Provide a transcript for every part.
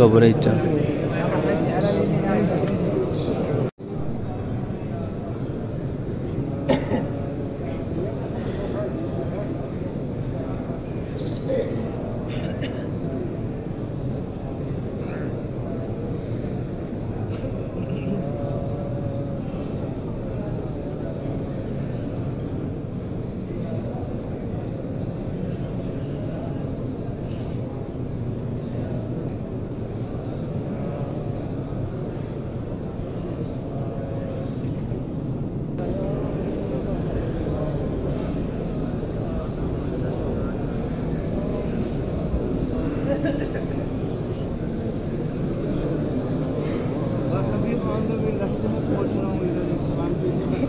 Coverage बस अभी on the way रास्ते में पहुंच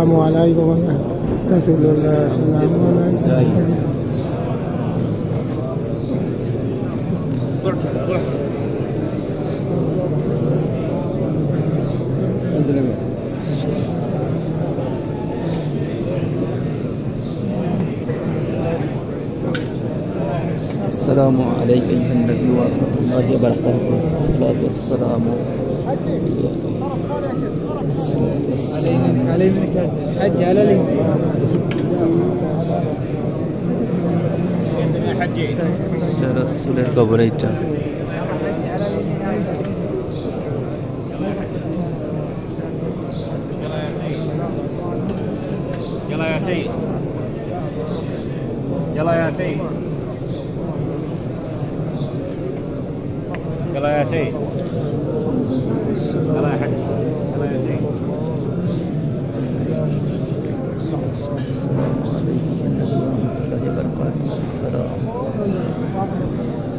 السلام عليكم رسول الله السلام عليكم السلام عليك أيها النبي ورحمة الله وبركاته. الصلاة والسلام الصلاة والسلام علي منك حج على لي يا رسول কবরেটা يلا يا سيد يلا يا سيد يلا يا سيد يلا يا حاج يلا يا سيد có người có người